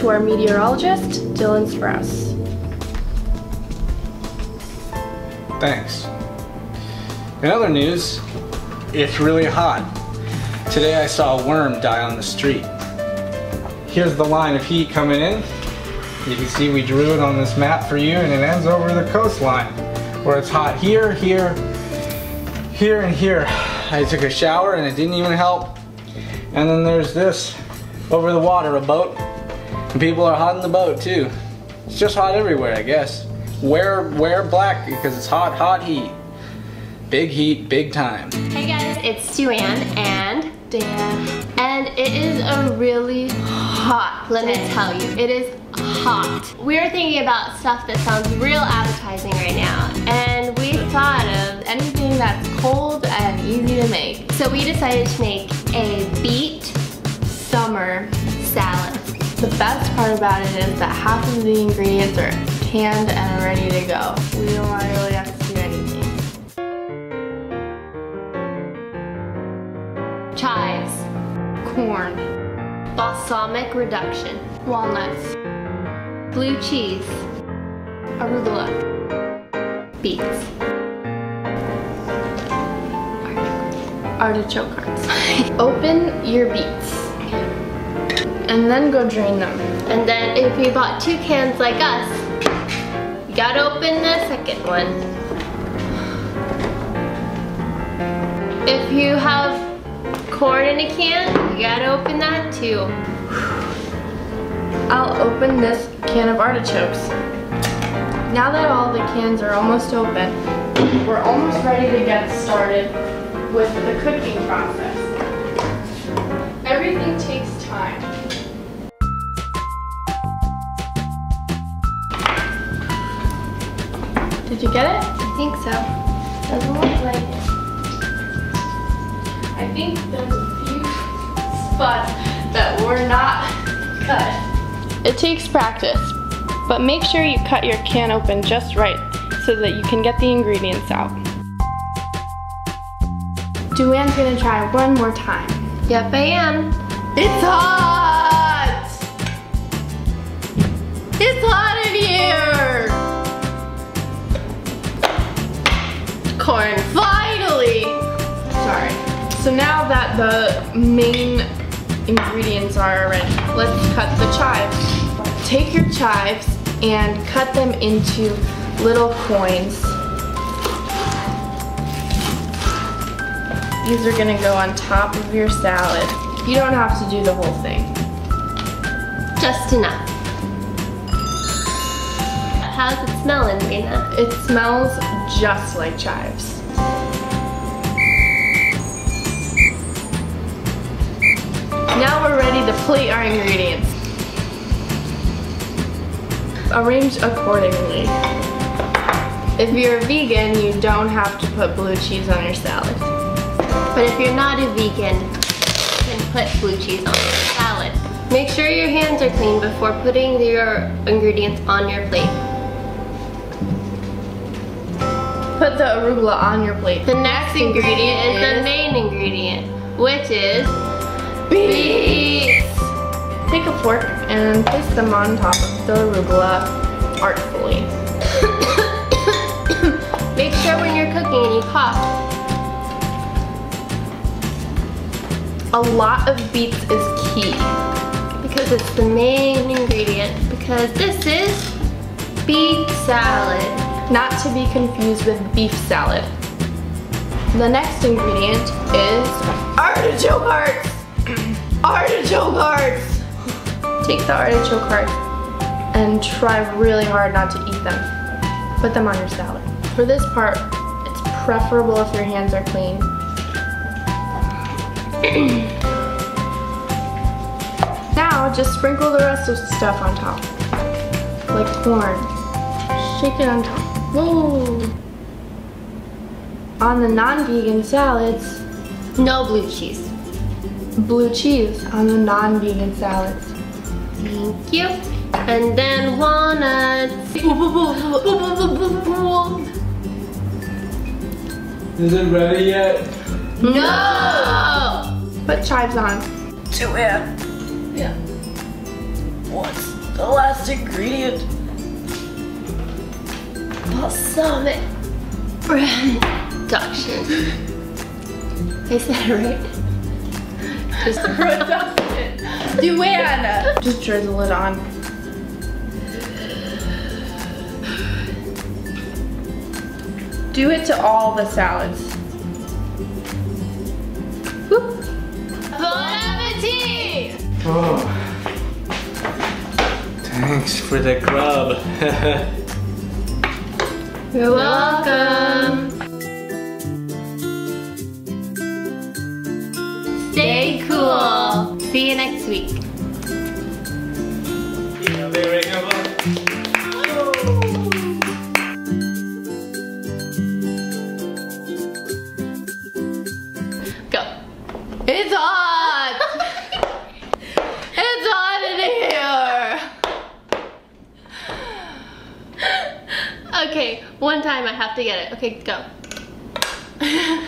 to our meteorologist, Dylan Sprouse. Thanks. In other news, it's really hot. Today I saw a worm die on the street. Here's the line of heat coming in. You can see we drew it on this map for you and it ends over the coastline where it's hot here, here, here, and here. I took a shower and it didn't even help. And then there's this over the water, a boat. And people are hot in the boat too. It's just hot everywhere, I guess. Wear, wear black because it's hot, hot heat. Big heat, big time. Hey guys, it's Joanne and Dan. and it is a really hot, let me tell you, it is hot. We're thinking about stuff that sounds real appetizing right now and we thought of Anything that's cold and easy to make. So we decided to make a beet best part about it is that half of the ingredients are canned and ready to go. We don't really have to do anything. Chives, Corn, balsamic reduction, walnuts, blue cheese, arugula, beets. artichoke hearts. Open your beets and then go drain them. And then if you bought two cans like us, you gotta open the second one. If you have corn in a can, you gotta open that too. I'll open this can of artichokes. Now that all the cans are almost open, we're almost ready to get started with the cooking process. Everything takes time. Did you get it? I think so. Doesn't look like it. I think there's a few spots that were not cut. It takes practice, but make sure you cut your can open just right so that you can get the ingredients out. Duan's gonna try one more time. Yep, I am. It's hot! It's hot in here! Finally! Sorry. So now that the main ingredients are ready, let's cut the chives. Take your chives and cut them into little coins. These are gonna go on top of your salad. You don't have to do the whole thing. Just enough. How's it smelling, Rena? It smells just like chives. Now we're ready to plate our ingredients. Arrange accordingly. If you're a vegan, you don't have to put blue cheese on your salad. But if you're not a vegan, you can put blue cheese on your salad. Make sure your hands are clean before putting your ingredients on your plate. Put the arugula on your plate. The next ingredient is the main ingredient, which is beets. Take a fork and place them on top of the arugula artfully. Make sure when you're cooking and you cough, A lot of beets is key. because it's the main ingredient. Because this is beet salad. Not to be confused with beef salad. The next ingredient is artichoke hearts. artichoke hearts. Take the artichoke hearts and try really hard not to eat them. Put them on your salad. For this part, it's preferable if your hands are clean. now just sprinkle the rest of the stuff on top. Like corn. Shake it on top. Whoa! On the non-vegan salads, No blue cheese. blue cheese on the non-vegan salads. Thank you. And then walnuts. Is it ready yet? No! Put chives on. Do it. Yeah. What's the last ingredient? Balsamic reduction. I said it right. Just Reduction. Duan. Just drizzle it on. Do it to all the salads. Whoop. Bon appetit! Oh. Thanks for the grub. You're welcome. Stay cool. See you next week. Go. It's hot! it's hot in here! Okay, one time I have to get it. Okay, go.